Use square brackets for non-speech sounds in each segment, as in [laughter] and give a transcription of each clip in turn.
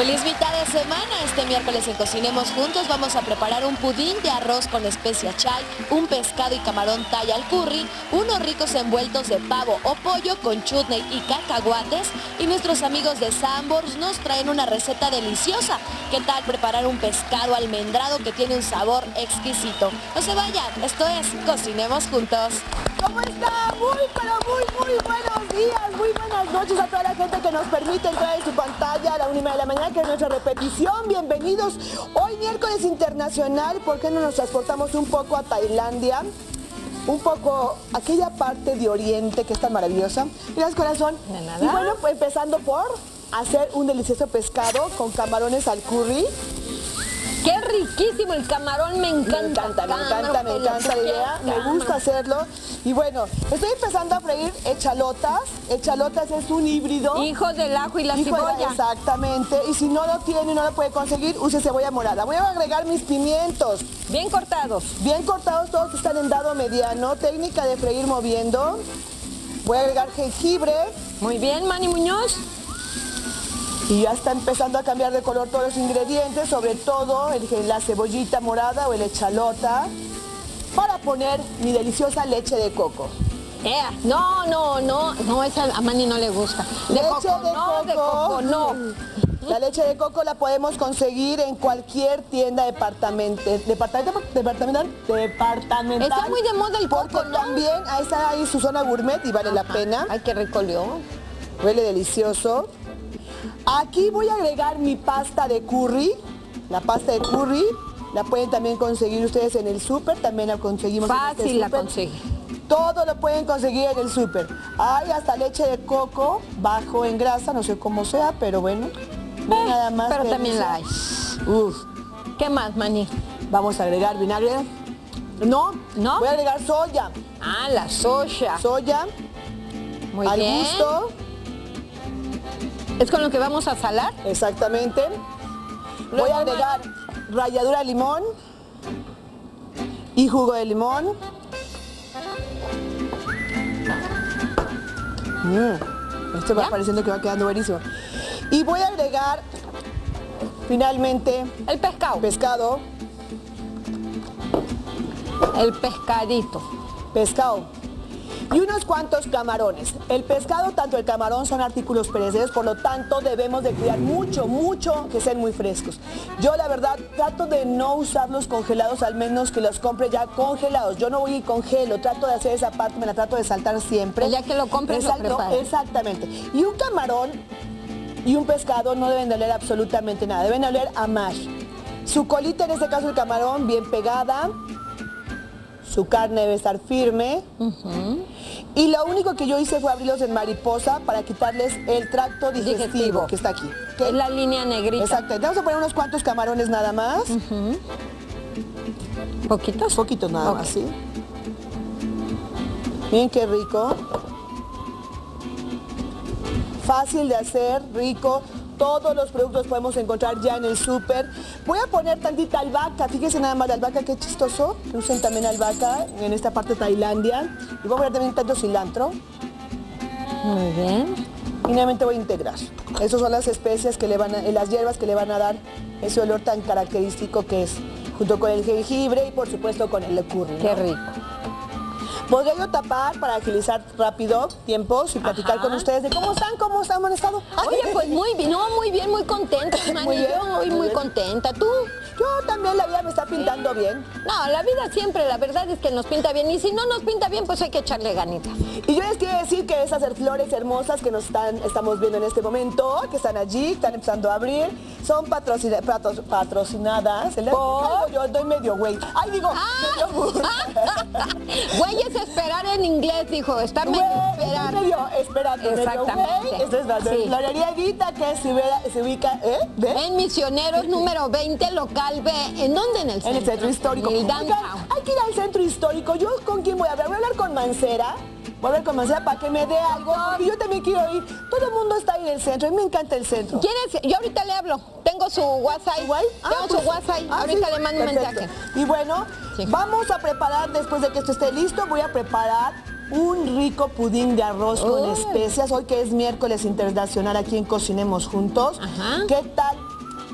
Feliz mitad de semana. Este miércoles en Cocinemos Juntos vamos a preparar un pudín de arroz con especia chai, un pescado y camarón talla al curry, unos ricos envueltos de pavo o pollo con chutney y cacahuates y nuestros amigos de Sambors nos traen una receta deliciosa. ¿Qué tal preparar un pescado almendrado que tiene un sabor exquisito? No se vayan, esto es Cocinemos Juntos. ¿Cómo está? Muy, pero muy, muy buenos días, muy buenas noches a toda la gente que nos permite entrar en su pantalla a la una de la mañana, que es nuestra repetición. Bienvenidos. Hoy miércoles internacional, ¿por qué no nos transportamos un poco a Tailandia? Un poco aquella parte de Oriente que es tan maravillosa. Gracias, corazón. De nada. Y bueno, pues empezando por hacer un delicioso pescado con camarones al curry. Qué riquísimo el camarón, me Me encanta. me encanta, me encanta la idea, me gusta hacerlo. Y bueno, estoy empezando a freír echalotas. Echalotas es un híbrido. Hijo del ajo y la Hijo de-. Exactamente. Y si no lo tiene y no lo puede conseguir, use cebolla morada. Voy a agregar mis pimientos. Bien cortados. Bien cortados, todos están en dado mediano. Técnica de freír moviendo. Voy a agregar jengibre. Muy bien, Manny Muñoz. Y ya está empezando a cambiar de color todos los ingredientes, sobre todo el, la cebollita morada o el echalota, para poner mi deliciosa leche de coco. No, no, no, no, esa a Manny no le gusta. De leche coco, de no, coco. de coco, no. La leche de coco la podemos conseguir en cualquier tienda departamental, departamental, departamental, departamental. Está muy de moda el coco, también ahí está ahí su zona gourmet y vale la pena. Ay, qué rico león. Huele delicioso. Aquí voy a agregar mi pasta de curry. La pasta de curry la pueden también conseguir ustedes en el súper. También la conseguimos en este Fácil la súper. consigue. Todo lo pueden conseguir en el súper. Hay hasta leche de coco bajo en grasa, no sé cómo sea, pero bueno. Ve nada más. Eh, Pero también la hay. Uf. ¿Qué más, Manny? Vamos a agregar vinagre. No, ¿No? Voy a agregar soya. Ah, la soya. Soya Muy al bien. gusto. ¿Es con lo que vamos a salar? Exactamente. Voy a agregar ralladura de limón y jugo de limón. Mm, Esto va ¿Ya? pareciendo que va quedando buenísimo. Y voy a agregar finalmente El pescado. pescado, El pescadito. pescado y unos cuantos camarones. El pescado, tanto el camarón, son artículos perecederos, por lo tanto debemos de cuidar mucho, mucho que sean muy frescos. Yo la verdad trato de no usarlos congelados, al menos que los compre ya congelados. Yo no voy y congelo, trato de hacer esa parte, me la trato de saltar siempre. Ya que lo compres, lo. Exactamente. Y un camarón y un pescado no deben de oler absolutamente nada, deben de oler a mash. Su colita, en este caso el camarón, bien pegada. Su carne debe estar firme. Y lo único que yo hice fue abrirlos en mariposa para quitarles el tracto digestivo, Digestivo. que está aquí. ¿ok? Es la línea negrita. Exacto. Vamos a poner unos cuantos camarones nada más. ¿Poquitos? Poquitos nada Ok. más, ¿sí? Miren qué rico. Fácil de hacer, rico. Todos los productos podemos encontrar ya en el súper. Voy a poner tantita albahaca. Fíjense nada más la albahaca, qué chistoso. Usen también albahaca en esta parte de Tailandia. Y voy a poner también tanto cilantro. Muy bien. Finalmente voy a integrar. Esas son las especias que le van a, eh, las hierbas que le van a dar ese olor tan característico que es, junto con el jengibre y por supuesto con el curry. ¿no? Qué rico. Podría yo tapar para agilizar rápido tiempos y platicar Ajá. con ustedes de cómo están, cómo están, han estado. Oye, pues muy bien, no, muy bien, muy contenta, Manny. [laughs] Muy bien, Yo muy muy, muy bien. contenta. ¿Tú? Yo también la vida me está pintando bien. No, la vida siempre, la verdad es que nos pinta bien. Y si no nos pinta bien, pues hay que echarle ganitas. Y yo les quiero decir que esas flores hermosas que nos están, estamos viendo en este momento, que están allí, están empezando a abrir, son patrocina- patro- patrocinadas. ¿El- ¿Por? Yo doy medio güey. Ay, digo, medio. [laughs] Güey es esperar en inglés, dijo. Está medio esperar. medio esperando, medio Exactamente. güey. Esta es la Sí. florería Evita que se, ubica- se ubica, ¿eh? En Misioneros número 20, local B. ¿En dónde? En el centro. En el centro histórico. El Oigan, hay que ir al centro histórico. ¿Yo con quién voy a hablar? Voy a hablar con Mancera. Voy a hablar con Mancera para que me dé algo. Porque yo también quiero ir. Todo el mundo está ahí en el centro. A mí me encanta el centro. ¿Quieres? Yo ahorita le hablo. Tengo su WhatsApp. ¿Igual? Tengo Ah, su pues, WhatsApp. ah, ahorita sí, le mando un mensaje. Y bueno, Sí. vamos a preparar, después de que esto esté listo, voy a preparar un rico pudín de arroz con Uy. especias, hoy que es miércoles internacional aquí en Cocinemos Juntos. Ajá. ¿Qué tal?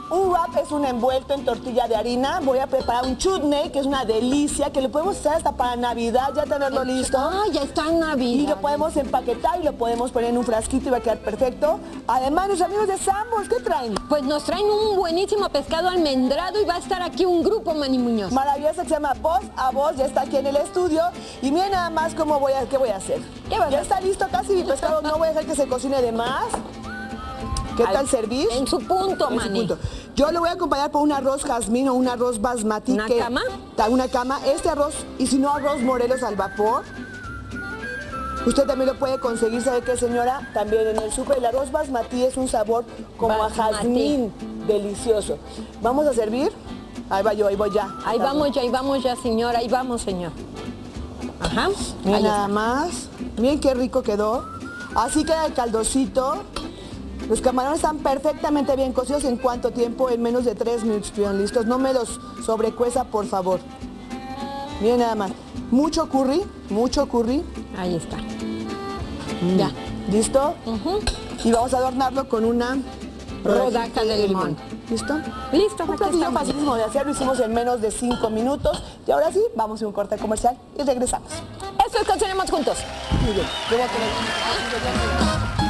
Un wrap es un envuelto en tortilla de harina. Voy a preparar un chutney, que es una delicia, que lo podemos hacer hasta para Navidad, ya tenerlo listo. Ah, ya está en Y Navidad. lo podemos empaquetar y lo podemos poner en un frasquito y va a quedar perfecto. Además, los amigos de Sambos, ¿qué traen? Pues nos traen un buenísimo pescado almendrado y va a estar aquí un grupo, Mani Muñoz. Maravillosa que se llama Voz a Voz, ya está aquí en el estudio. Y miren nada más cómo voy a, qué voy a hacer. ¿Qué vas a ya hacer? está listo casi mi pescado, no voy a dejar que se cocine de más. ¿Qué Al- tal servir? En su punto, En su Mani. punto. Yo lo voy a acompañar por un arroz jazmín o un arroz basmati. ¿Una que- cama? Una cama. Este arroz, y si no arroz morelos al vapor. Usted también lo puede conseguir, ¿sabe qué, señora? También en el súper. El arroz basmati es un sabor como a jazmín. Delicioso. ¿Vamos a servir? Ahí va yo, ahí voy ya. Ahí vamos ya, ahí vamos ya, señora, ahí vamos, señor. Ajá. Miren nada más. Miren qué rico quedó. Así queda el caldocito. Los camarones están perfectamente bien cocidos. ¿En cuánto tiempo? En menos de tres minutos estuvieron listos. No me los sobrecueza, por favor. Miren nada más. Mucho curry, mucho curry. Ahí está. Ya. ¿Listo? Y vamos a adornarlo con una Rodaja de limón. ¿Listo? Listo, Un platillo facilísimo de hacer, lo hicimos en menos de cinco minutos. Y ahora sí, vamos a un corte comercial y regresamos. Esto es Cocinemos Juntos. Muy bien. Yo voy a poner-